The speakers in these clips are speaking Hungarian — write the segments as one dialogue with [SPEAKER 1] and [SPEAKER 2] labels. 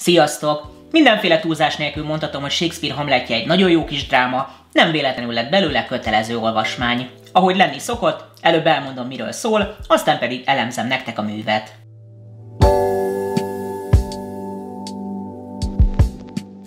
[SPEAKER 1] Sziasztok! Mindenféle túlzás nélkül mondhatom, hogy Shakespeare Hamletje egy nagyon jó kis dráma, nem véletlenül lett belőle kötelező olvasmány. Ahogy lenni szokott, előbb elmondom miről szól, aztán pedig elemzem nektek a művet.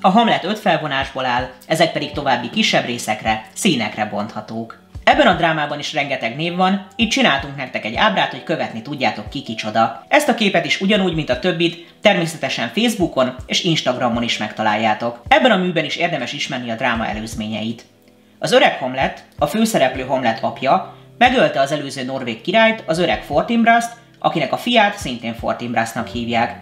[SPEAKER 1] A Hamlet öt felvonásból áll, ezek pedig további kisebb részekre, színekre bonthatók. Ebben a drámában is rengeteg név van, így csináltunk nektek egy ábrát, hogy követni tudjátok ki kicsoda. Ezt a képet is ugyanúgy, mint a többit, természetesen Facebookon és Instagramon is megtaláljátok. Ebben a műben is érdemes ismerni a dráma előzményeit. Az öreg Hamlet, a főszereplő Hamlet apja, megölte az előző norvég királyt, az öreg Fortinbrast, akinek a fiát szintén Fortinbrastnak hívják.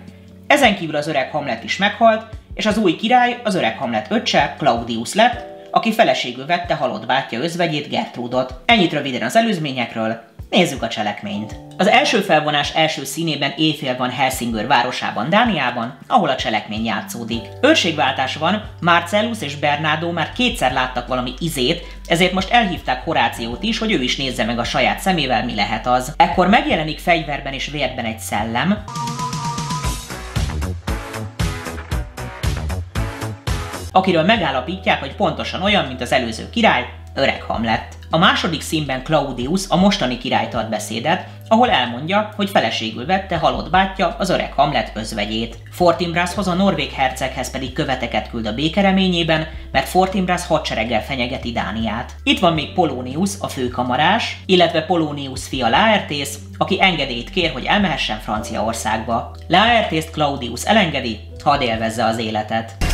[SPEAKER 1] Ezen kívül az öreg Hamlet is meghalt, és az új király, az öreg Hamlet öccse, Claudius lett, aki feleségül vette halott bátyja özvegyét Gertrudot. Ennyit röviden az előzményekről, nézzük a cselekményt. Az első felvonás első színében éjfél van Helsingör városában, Dániában, ahol a cselekmény játszódik. Őrségváltás van, Marcellus és Bernardo már kétszer láttak valami izét, ezért most elhívták Horációt is, hogy ő is nézze meg a saját szemével, mi lehet az. Ekkor megjelenik fegyverben és vérben egy szellem, akiről megállapítják, hogy pontosan olyan, mint az előző király, öreg Hamlet. A második színben Claudius a mostani királyt ad beszédet, ahol elmondja, hogy feleségül vette halott bátyja az öreg Hamlet özvegyét. Fortinbrashoz a norvég herceghez pedig követeket küld a békereményében, mert Fortinbras hadsereggel fenyegeti Dániát. Itt van még Polonius, a főkamarás, illetve Polonius fia Laertész, aki engedélyt kér, hogy elmehessen Franciaországba. Laertészt Claudius elengedi, hadd élvezze az életet.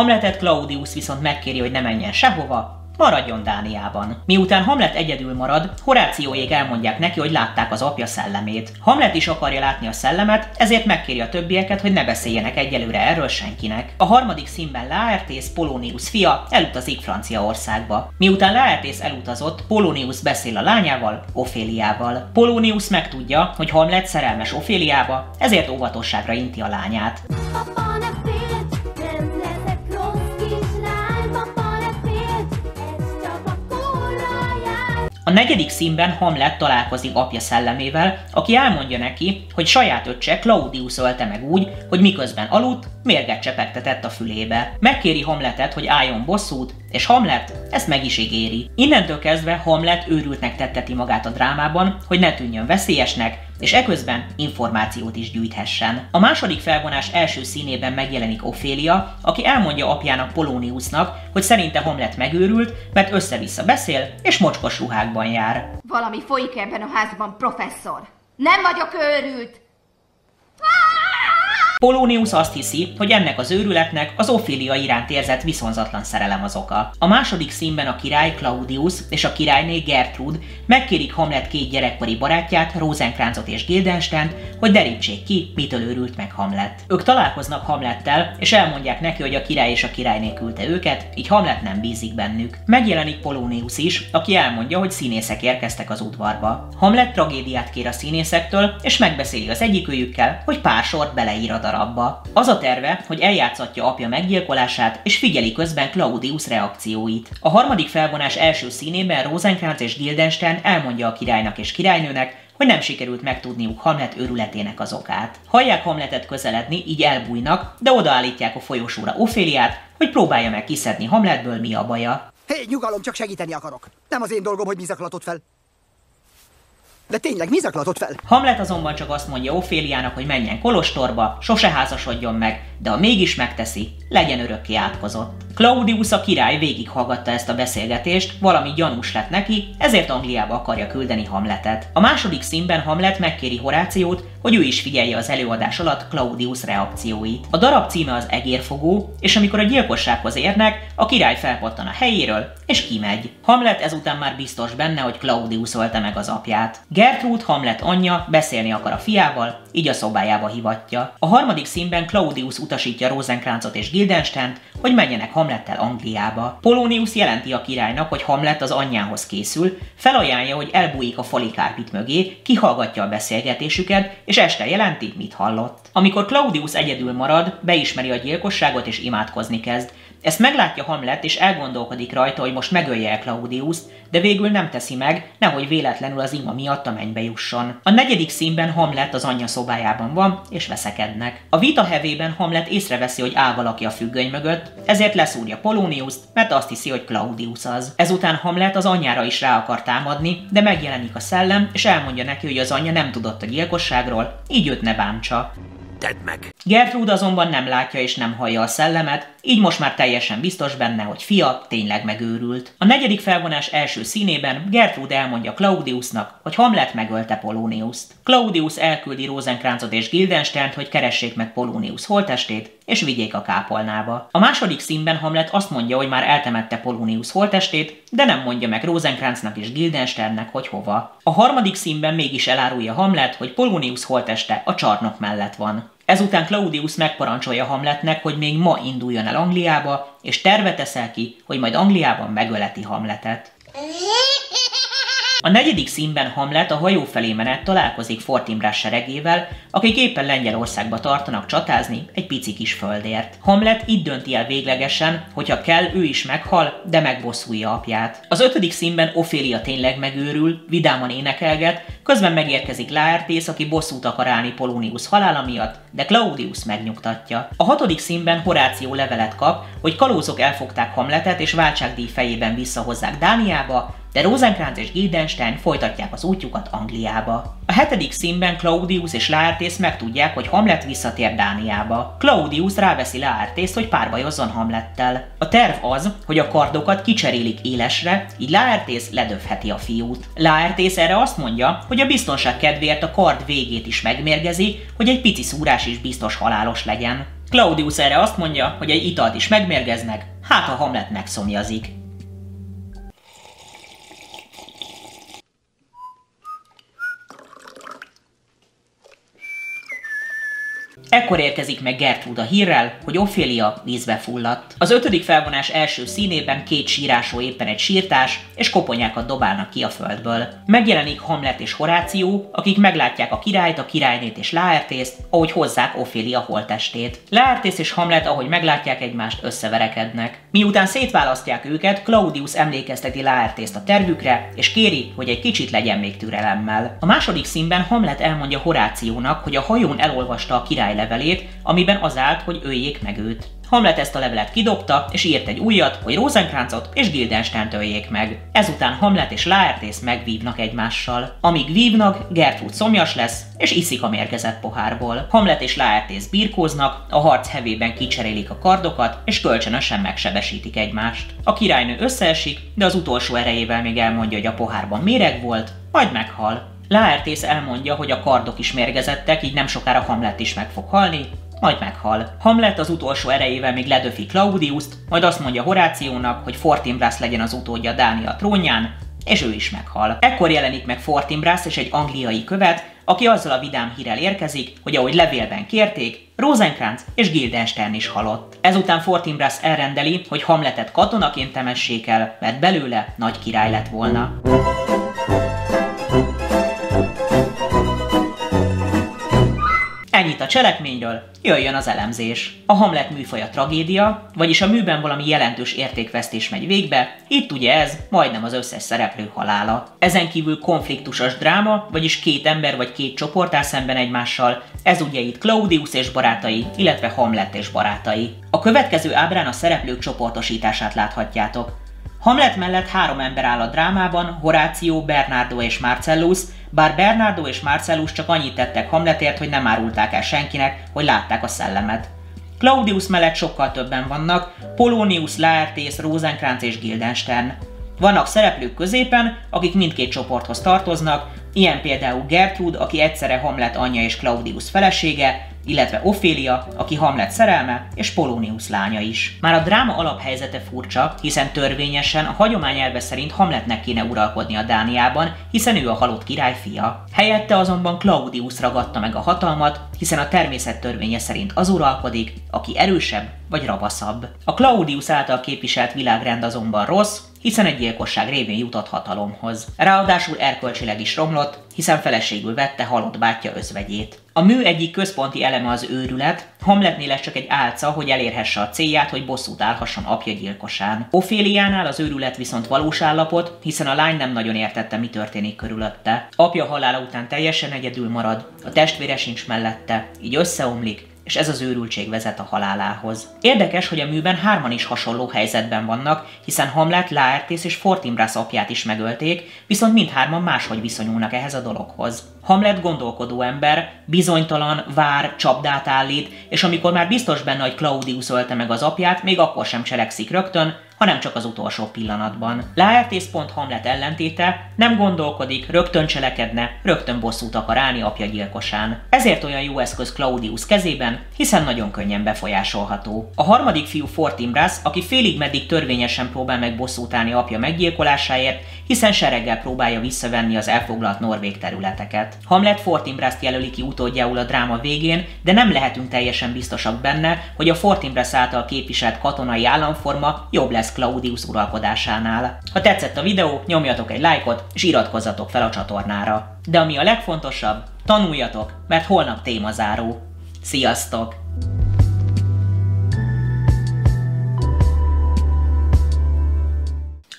[SPEAKER 1] Hamletet Claudius viszont megkéri, hogy ne menjen sehova, maradjon Dániában. Miután Hamlet egyedül marad, Horációék elmondják neki, hogy látták az apja szellemét. Hamlet is akarja látni a szellemet, ezért megkéri a többieket, hogy ne beszéljenek egyelőre erről senkinek. A harmadik színben Laertész, Polonius fia elutazik Franciaországba. Miután Laertész elutazott, Polonius beszél a lányával, Oféliával. Polonius megtudja, hogy Hamlet szerelmes Oféliába, ezért óvatosságra inti a lányát. Papa, A negyedik színben Hamlet találkozik apja szellemével, aki elmondja neki, hogy saját öccse Claudius ölte meg úgy, hogy miközben aludt, mérget csepegtetett a fülébe. Megkéri Hamletet, hogy álljon bosszút, és Hamlet ezt meg is ígéri. Innentől kezdve Hamlet őrültnek tetteti magát a drámában, hogy ne tűnjön veszélyesnek, és eközben információt is gyűjthessen. A második felvonás első színében megjelenik Ophélia, aki elmondja apjának Poloniusnak, hogy szerinte Hamlet megőrült, mert össze-vissza beszél, és mocskos ruhákban jár.
[SPEAKER 2] Valami folyik ebben a házban, professzor! Nem vagyok őrült!
[SPEAKER 1] Polonius azt hiszi, hogy ennek az őrületnek az Ophelia iránt érzett viszonzatlan szerelem az oka. A második színben a király Claudius és a királyné Gertrud megkérik Hamlet két gyerekkori barátját, Rosenkranzot és Guildenstern, hogy derítsék ki, mitől őrült meg Hamlet. Ők találkoznak Hamlettel, és elmondják neki, hogy a király és a királyné küldte őket, így Hamlet nem bízik bennük. Megjelenik Polonius is, aki elmondja, hogy színészek érkeztek az udvarba. Hamlet tragédiát kér a színészektől, és megbeszéli az egyikőjükkel, hogy pár sort beleír darabba. Az a terve, hogy eljátszatja apja meggyilkolását, és figyeli közben Claudius reakcióit. A harmadik felvonás első színében Rosencrantz és Guildenstern elmondja a királynak és királynőnek, hogy nem sikerült megtudniuk Hamlet őrületének az okát. Hallják Hamletet közeledni, így elbújnak, de odaállítják a folyosóra Oféliát, hogy próbálja meg kiszedni Hamletből mi a baja.
[SPEAKER 3] Hé, hey, nyugalom, csak segíteni akarok. Nem az én dolgom, hogy mizaklatot fel. De tényleg, mi zaklatott fel?
[SPEAKER 1] Hamlet azonban csak azt mondja Oféliának, hogy menjen Kolostorba, sose házasodjon meg, de ha mégis megteszi, legyen örökké átkozott. Claudius a király végighallgatta ezt a beszélgetést, valami gyanús lett neki, ezért Angliába akarja küldeni Hamletet. A második színben Hamlet megkéri Horációt, hogy ő is figyelje az előadás alatt Claudius reakcióit. A darab címe az Egérfogó, és amikor a gyilkossághoz érnek, a király felpattan a helyéről, és kimegy. Hamlet ezután már biztos benne, hogy Claudius ölte meg az apját. Gertrude, Hamlet anyja, beszélni akar a fiával, így a szobájába hivatja. A harmadik színben Claudius utasítja Rosenkranzot és Guildensternt, hogy menjenek Hamlettel Angliába. Polonius jelenti a királynak, hogy Hamlet az anyjához készül, felajánlja, hogy elbújik a falikárpit mögé, kihallgatja a beszélgetésüket, és este jelenti, mit hallott. Amikor Claudius egyedül marad, beismeri a gyilkosságot és imádkozni kezd, Ezt meglátja Hamlet, és elgondolkodik rajta, hogy most megölje el Claudius-t, de végül nem teszi meg, nehogy véletlenül az ima miatt a mennybe jusson. A negyedik színben Hamlet az anyja szobájában van, és veszekednek. A vita hevében Hamlet észreveszi, hogy áll valaki a függöny mögött, ezért leszúrja Polonius-t, mert azt hiszi, hogy Claudius az. Ezután Hamlet az anyjára is rá akar támadni, de megjelenik a szellem, és elmondja neki, hogy az anyja nem tudott a gyilkosságról, így őt ne bántsa.
[SPEAKER 3] Tedd meg!
[SPEAKER 1] Gertrude azonban nem látja és nem hallja a szellemet, így most már teljesen biztos benne, hogy fia tényleg megőrült. A negyedik felvonás első színében Gertrude elmondja Claudiusnak, hogy Hamlet megölte Poloniuszt. Claudius elküldi Rosenkranzot és Guildensternt, hogy keressék meg Polonius holtestét, és vigyék a kápolnába. A második színben Hamlet azt mondja, hogy már eltemette Polonius holtestét, de nem mondja meg Rosenkranznak és Guildensternnek, hogy hova. A harmadik színben mégis elárulja Hamlet, hogy Polonius holteste a csarnok mellett van. Ezután Claudius megparancsolja Hamletnek, hogy még ma induljon el Angliába, és tervet teszel ki, hogy majd Angliában megöleti Hamletet. A negyedik színben Hamlet a hajó felé menet találkozik Fortimbrás seregével, akik éppen Lengyelországba tartanak csatázni egy pici kis földért. Hamlet itt dönti el véglegesen, hogyha kell, ő is meghal, de megbosszulja apját. Az ötödik színben Ophélia tényleg megőrül, vidáman énekelget, közben megérkezik Laertész, aki bosszút akar állni Polonius halála miatt, de Claudius megnyugtatja. A hatodik színben Horáció levelet kap, hogy kalózok elfogták Hamletet és váltságdíj fejében visszahozzák Dániába, de Rosencrantz és Guildenstern folytatják az útjukat Angliába. A hetedik színben Claudius és Laertész megtudják, hogy Hamlet visszatér Dániába. Claudius ráveszi Laertészt, hogy párbajozzon Hamlettel. A terv az, hogy a kardokat kicserélik élesre, így Laertész ledöfheti a fiút. Laertész erre azt mondja, hogy a biztonság kedvéért a kard végét is megmérgezi, hogy egy pici szúrás is biztos halálos legyen. Claudius erre azt mondja, hogy egy italt is megmérgeznek, hát ha Hamlet megszomjazik. Ekkor érkezik meg Gertrude a hírrel, hogy Ophelia vízbe fulladt. Az ötödik felvonás első színében két sírásó éppen egy sírtás, és koponyákat dobálnak ki a földből. Megjelenik Hamlet és Horáció, akik meglátják a királyt, a királynét és Laertészt, ahogy hozzák Ophelia holtestét. Laertész és Hamlet, ahogy meglátják egymást, összeverekednek. Miután szétválasztják őket, Claudius emlékezteti Laertészt a tervükre, és kéri, hogy egy kicsit legyen még türelemmel. A második színben Hamlet elmondja Horációnak, hogy a hajón elolvasta a király levelét, amiben az állt, hogy öljék meg őt. Hamlet ezt a levelet kidobta, és írt egy újat, hogy Rosenkranzot és Guildenstern öljék meg. Ezután Hamlet és Laertész megvívnak egymással. Amíg vívnak, Gertrud szomjas lesz, és iszik a mérgezett pohárból. Hamlet és Laertész birkóznak, a harc hevében kicserélik a kardokat, és kölcsönösen megsebesítik egymást. A királynő összeesik, de az utolsó erejével még elmondja, hogy a pohárban méreg volt, majd meghal. Laertész elmondja, hogy a kardok is mérgezettek, így nem sokára Hamlet is meg fog halni, majd meghal. Hamlet az utolsó erejével még ledöfi Claudiuszt, majd azt mondja Horációnak, hogy Fortinbras legyen az utódja Dánia trónján, és ő is meghal. Ekkor jelenik meg Fortinbras és egy angliai követ, aki azzal a vidám hírrel érkezik, hogy ahogy levélben kérték, Rosencrantz és Guildenstern is halott. Ezután Fortinbras elrendeli, hogy Hamletet katonaként temessék el, mert belőle nagy király lett volna. Ennyit a cselekményről, jöjjön az elemzés. A Hamlet műfaj a tragédia, vagyis a műben valami jelentős értékvesztés megy végbe, itt ugye ez majdnem az összes szereplő halála. Ezen kívül konfliktusos dráma, vagyis két ember vagy két csoport áll szemben egymással, ez ugye itt Claudius és barátai, illetve Hamlet és barátai. A következő ábrán a szereplők csoportosítását láthatjátok. Hamlet mellett három ember áll a drámában, Horáció, Bernardo és Marcellus, bár Bernardo és Marcellus csak annyit tettek Hamletért, hogy nem árulták el senkinek, hogy látták a szellemet. Claudius mellett sokkal többen vannak, Polonius, Laertész, Rosencrantz és Guildenstern. Vannak szereplők középen, akik mindkét csoporthoz tartoznak, ilyen például Gertrude, aki egyszerre Hamlet anyja és Claudius felesége, illetve Ophélia, aki Hamlet szerelme, és Polonius lánya is. Már a dráma alaphelyzete furcsa, hiszen törvényesen a hagyomány elve szerint Hamletnek kéne uralkodni a Dániában, hiszen ő a halott király fia. Helyette azonban Claudius ragadta meg a hatalmat, hiszen a természet törvénye szerint az uralkodik, aki erősebb vagy ravaszabb. A Claudius által képviselt világrend azonban rossz, hiszen egy gyilkosság révén jutott hatalomhoz. Ráadásul erkölcsileg is romlott, hiszen feleségül vette halott bátyja özvegyét. A mű egyik központi eleme az őrület, Hamletnél ez csak egy álca, hogy elérhesse a célját, hogy bosszút állhasson apja gyilkosán. Oféliánál az őrület viszont valós állapot, hiszen a lány nem nagyon értette, mi történik körülötte. Apja halála után teljesen egyedül marad, a testvére sincs mellette, így összeomlik, és ez az őrültség vezet a halálához. Érdekes, hogy a műben hárman is hasonló helyzetben vannak, hiszen Hamlet, Laertes és Fortinbras apját is megölték, viszont mindhárman máshogy viszonyulnak ehhez a dologhoz. Hamlet gondolkodó ember, bizonytalan, vár, csapdát állít, és amikor már biztos benne, hogy Claudius ölte meg az apját, még akkor sem cselekszik rögtön, hanem csak az utolsó pillanatban. Laertes pont Hamlet ellentéte, nem gondolkodik, rögtön cselekedne, rögtön bosszút akar állni apja gyilkosán. Ezért olyan jó eszköz Claudius kezében, hiszen nagyon könnyen befolyásolható. A harmadik fiú Fortinbras, aki félig meddig törvényesen próbál meg bosszút állni apja meggyilkolásáért, hiszen sereggel próbálja visszavenni az elfoglalt norvég területeket. Hamlet Fortinbras-t jelöli ki utódjául a dráma végén, de nem lehetünk teljesen biztosak benne, hogy a Fortinbras által képviselt katonai államforma jobb lesz Claudius uralkodásánál. Ha tetszett a videó, nyomjatok egy lájkot, és iratkozzatok fel a csatornára. De ami a legfontosabb, tanuljatok, mert holnap témazáró. Sziasztok!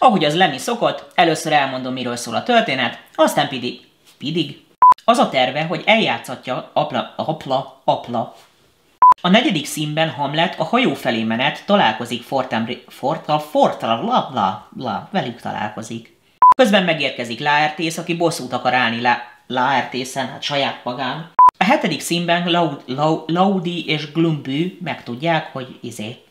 [SPEAKER 1] Ahogy az lenni szokott, először elmondom, miről szól a történet, aztán pedig... Pidig? Az a terve, hogy eljátszatja apla, apla, apla. A negyedik színben Hamlet a hajó felé menet találkozik Fortembri... Forta, Fortra, la, la, la, velük találkozik. Közben megérkezik Laertész, aki bosszút akar állni La, Laertészen, hát saját magán. A hetedik színben Laud, Laud, Laudi és Glumbű megtudják, hogy izé,